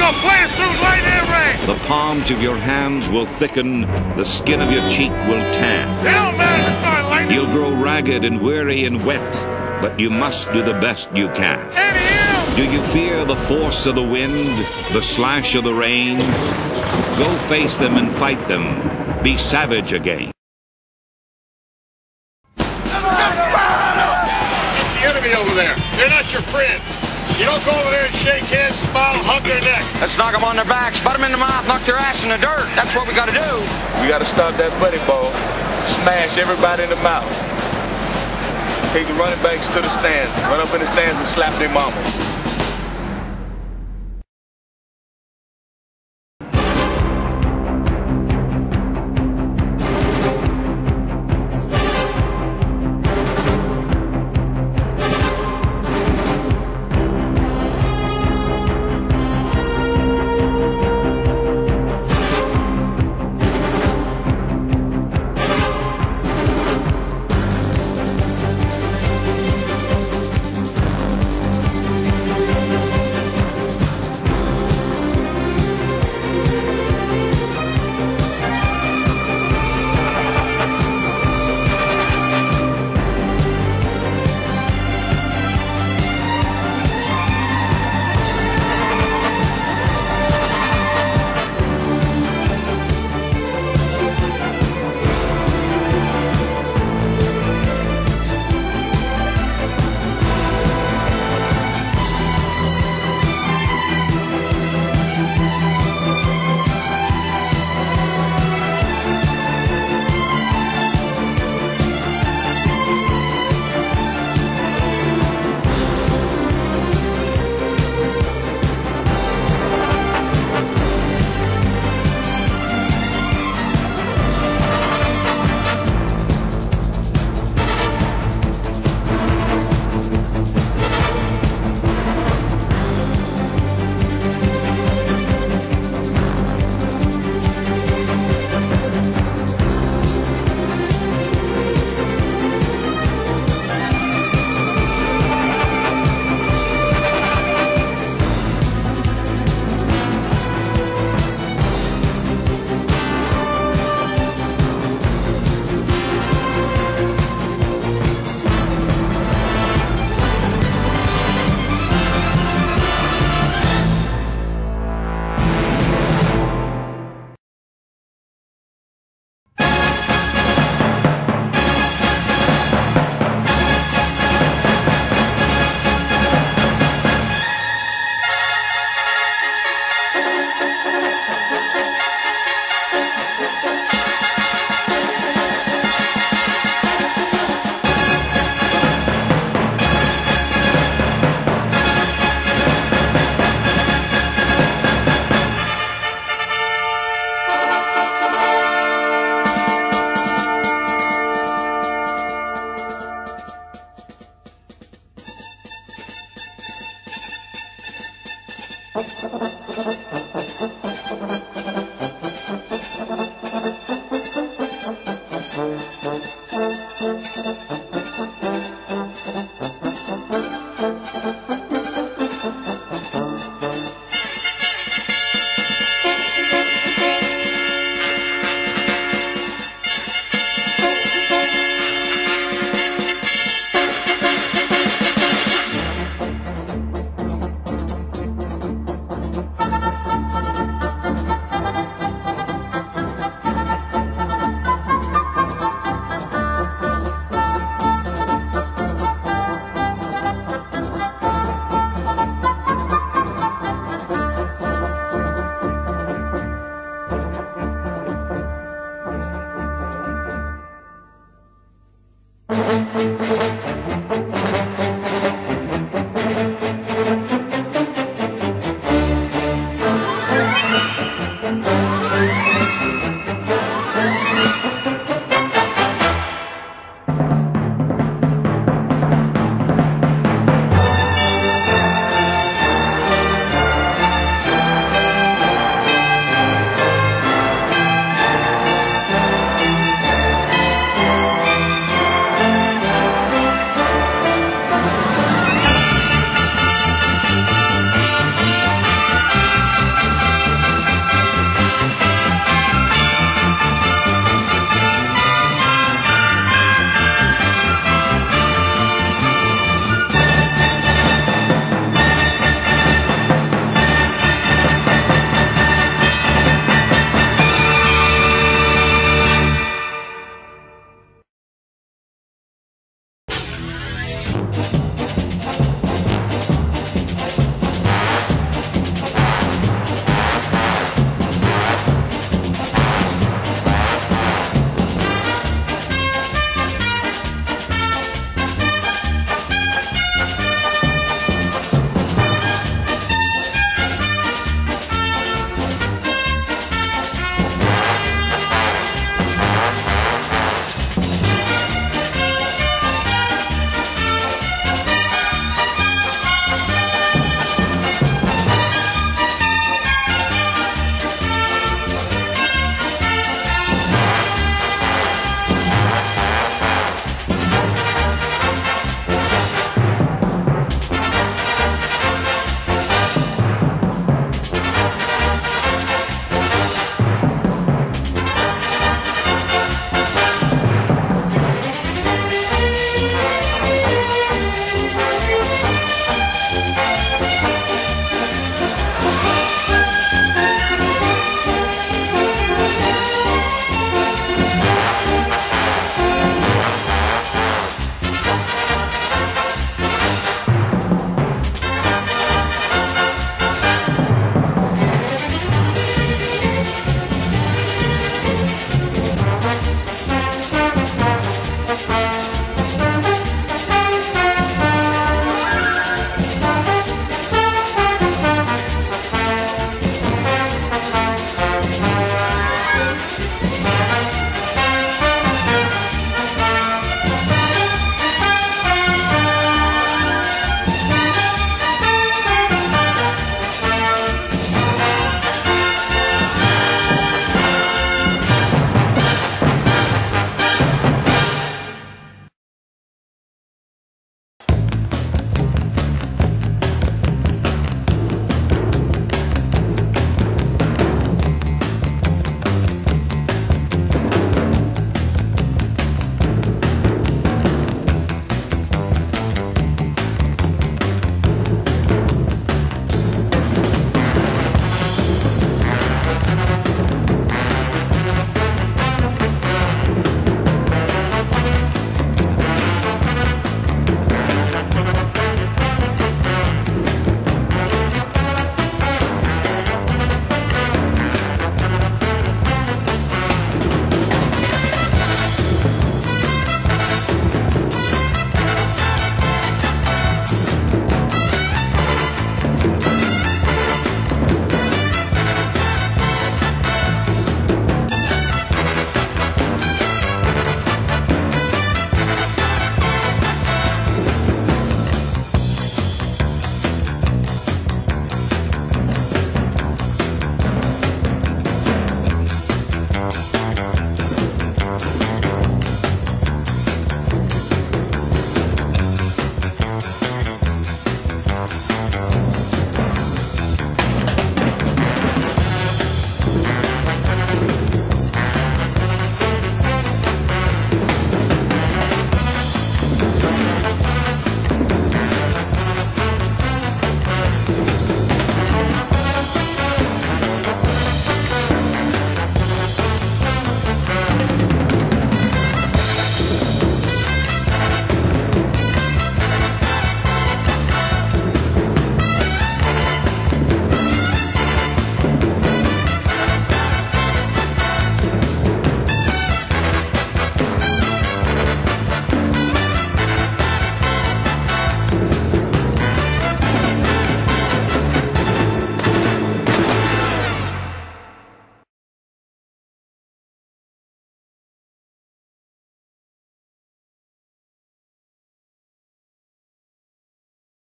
gonna play us through and rain. The palms of your hands will thicken, the skin of your cheek will tan. It don't matter if it start lightning. You'll grow ragged and weary and wet, but you must do the best you can. Do you fear the force of the wind, the slash of the rain? Go face them and fight them. Be savage again. It's the enemy over there. They're not your friends. You don't go over there and shake hands, smile, hug their neck. Let's knock them on their backs, butt them in the mouth, knock their ass in the dirt. That's what we got to do. We got to stop that buddy ball. Smash everybody in the mouth. Take the running backs to the stands. Run up in the stands and slap their mama. Uh-huh.